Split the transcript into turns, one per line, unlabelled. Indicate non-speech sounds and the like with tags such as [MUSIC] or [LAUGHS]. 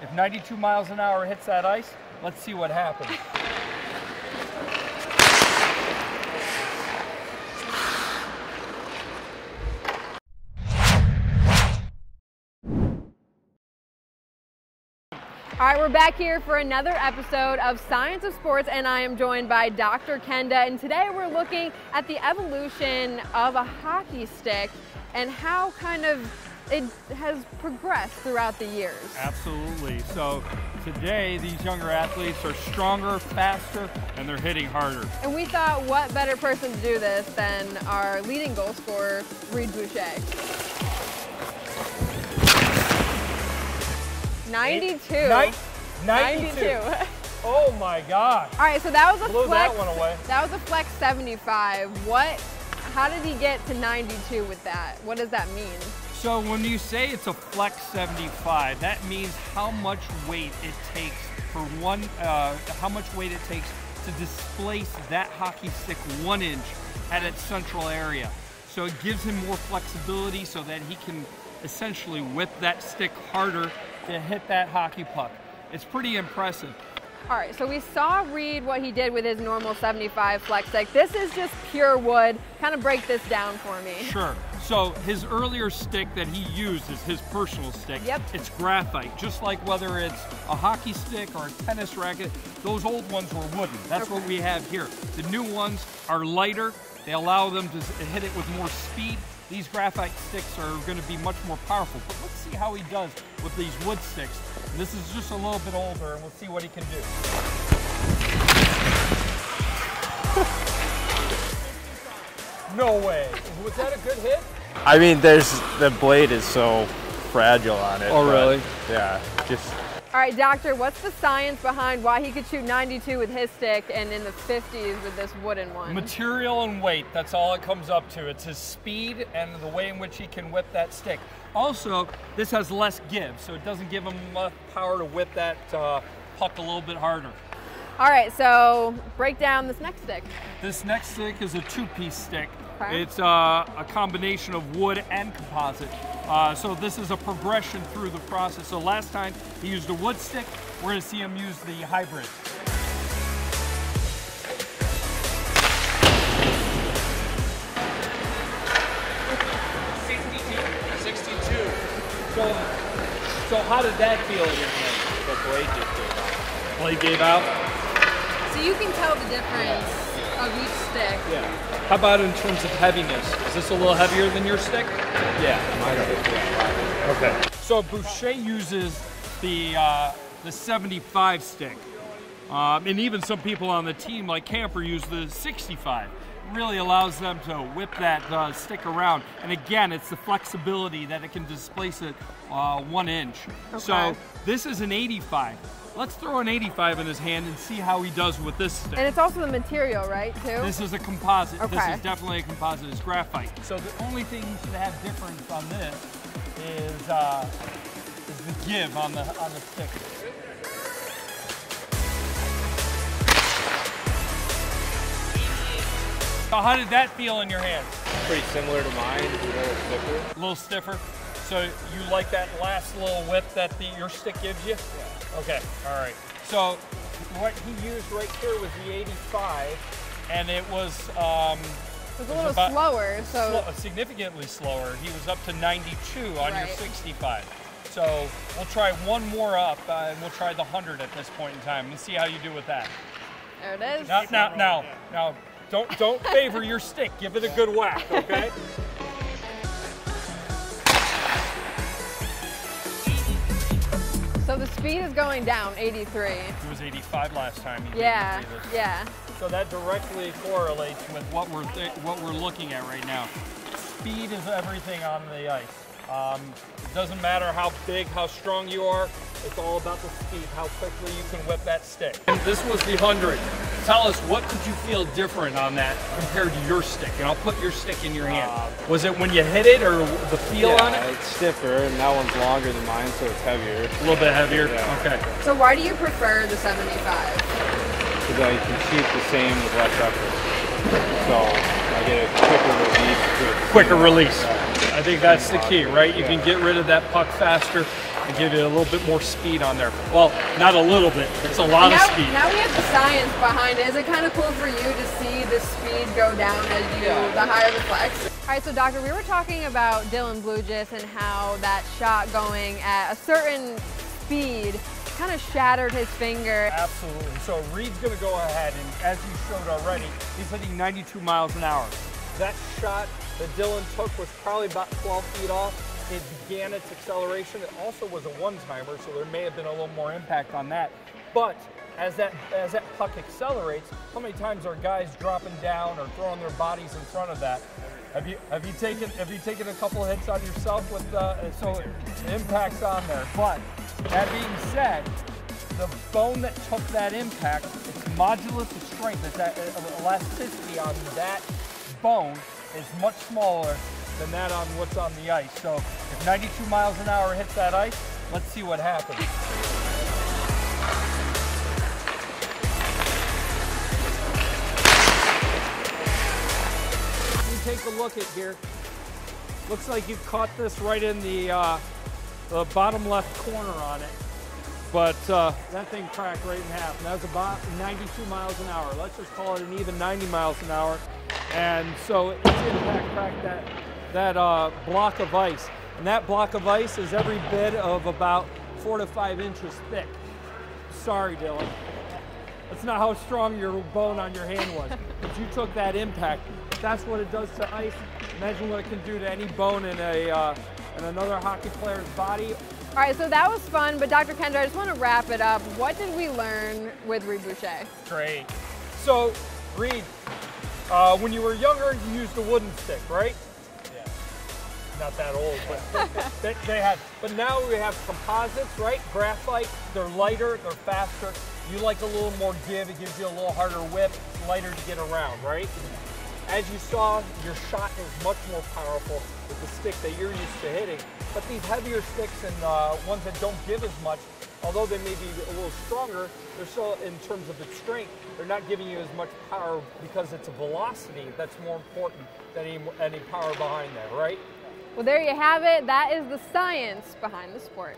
If 92 miles an hour hits that ice, let's see what happens.
All right, we're back here for another episode of Science of Sports, and I am joined by Dr. Kenda. And today we're looking at the evolution of a hockey stick and how kind of it has progressed throughout the years.
Absolutely. So today, these younger athletes are stronger, faster, and they're hitting harder.
And we thought, what better person to do this than our leading goal scorer, Reid Boucher. 92.
Ni- 92.
92.
Oh my gosh.
All right, so that was a
Blew
flex.
that one away.
That was a flex 75. What? How did he get to 92 with that? What does that mean?
So when you say it's a flex 75, that means how much weight it takes for one, uh, how much weight it takes to displace that hockey stick one inch at its central area. So it gives him more flexibility so that he can essentially whip that stick harder to hit that hockey puck. It's pretty impressive.
All right, so we saw Reid what he did with his normal 75 flex stick. This is just pure wood. Kind of break this down for me.
Sure. So his earlier stick that he used is his personal stick.
Yep.
It's graphite, just like whether it's a hockey stick or a tennis racket. Those old ones were wooden. That's
Okay.
what we have here. The new ones are lighter. They allow them to hit it with more speed. These graphite sticks are going to be much more powerful. But let's see how he does with these wood sticks. This is just a little bit older, and we'll see what he can do. [LAUGHS] no way. Was that a good hit?
I mean, there's the blade is so fragile on it.
Oh, really?
Yeah, just
All right, doctor, what's the science behind why he could shoot 92 with his stick and in the 50s with this wooden one?
Material and weight, that's all it comes up to. It's his speed and the way in which he can whip that stick. Also, this has less give, so it doesn't give him enough power to whip that uh, puck a little bit harder.
All right, so break down this next stick.
This next stick is a two-piece stick.
Okay.
It's uh, a combination of wood and composite. Uh, so this is a progression through the process. So last time he used a wood stick, we're gonna see him use the hybrid. So, so how did that feel in your hand?
the blade just gave out.
Blade gave out.
So you can tell the difference of each stick.
Yeah. How about in terms of heaviness? Is this a little heavier than your stick?
Yeah, mine is.
Okay. So Boucher uses the uh, the 75 stick, um, and even some people on the team, like Camper, use the 65. It really allows them to whip that uh, stick around, and again, it's the flexibility that it can displace it uh, one inch.
Okay.
So this is an 85. Let's throw an 85 in his hand and see how he does with this stick.
And it's also the material, right, too?
This is a composite. This is definitely a composite. It's graphite. So the only thing you should have difference on this is uh, is the give on the on the stick. So how did that feel in your hand?
Pretty similar to mine, a little stiffer.
A little stiffer. So you like that last little whip that the, your stick gives you? Yeah. Okay. All right. So what he used right here was the 85, and it was. Um,
It was a little
about-
slower, so
Slo- significantly slower. He was up to 92 on your
Right.
65. So we'll try one more up, uh, and we'll try the 100 at this point in time. Let's see how you do with that.
there it is.
Now, now, now, now, don't don't favor your stick. Give it a good whack, okay? [LAUGHS]
So the speed is going down, 83.
It was 85 last time.
Yeah, yeah.
So that directly correlates with what we're what we're looking at right now. Speed is everything on the ice. Um, it doesn't matter how big, how strong you are. It's all about the speed, how quickly you can whip that stick. And this was the hundred. Tell us what did you feel different on that compared to your stick? And I'll put your stick in your uh, hand. was it when you hit it or the feel on
Yeah,
it?
it's stiffer, and that one's longer than mine, so it's heavier.
A little bit heavier.
Yeah.
Okay.
So why do you prefer the 75?
Because I can shoot the same with less effort. So I get a quicker release.
quicker release. I think that's the key, right? You can get rid of that puck faster. And give you a little bit more speed on there. Well, not a little bit, it's a lot
now,
of speed.
now we have the science behind it. Is it kind of cool for you to see the speed go down as you,
Yeah.
the higher the flex? All right, so doctor, we were talking about Dylan Blujus and how that shot going at a certain speed kind of shattered his finger.
Absolutely. So Reid's going to go ahead, and as you showed already, he's hitting 92 miles an hour. That shot that Dylan took was probably about 12 feet off. It began its acceleration. It also was a one-timer, so there may have been a little more impact on that. But as that as that puck accelerates, how many times are guys dropping down or throwing their bodies in front of that? Have you have you taken have you taken a couple hits on yourself with uh, so impact's on there? But that being said, the bone that took that impact, its modulus of strength, its uh, elasticity on that bone is much smaller than that on what's on the ice. So if 92 miles an hour hits that ice, let's see what happens. You take a look at here. Looks like you caught this right in the, uh, the bottom left corner on it. But uh, that thing cracked right in half. And that was about 92 miles an hour. Let's just call it an even 90 miles an hour. And so its impact cracked that, that uh, block of ice. And that block of ice is every bit of about four to five inches thick. Sorry, Dylan. That's not how strong your bone on your hand was. but you took that impact. That's what it does to ice. Imagine what it can do to any bone in a uh, in another hockey player's body.
All right, so that was fun, but Dr. Kendra, I just want to wrap it up. What did we learn with Reid Boucher?
Great. So, Reid, uh, when you were younger, you used a wooden stick, right? Yeah. Not that old, but [LAUGHS] they, they had. But now we have composites, right? Graphite. They're lighter. They're faster. You like a little more give. It gives you a little harder whip. It's lighter to get around, right? As you saw, your shot is much more powerful with the stick that you're used to hitting. But these heavier sticks and uh, ones that don't give as much, although they may be a little stronger, they're still, in terms of its strength, they're not giving you as much power because it's a velocity that's more important than any, any power behind that, right?
Well, there you have it. That is the science behind the sport.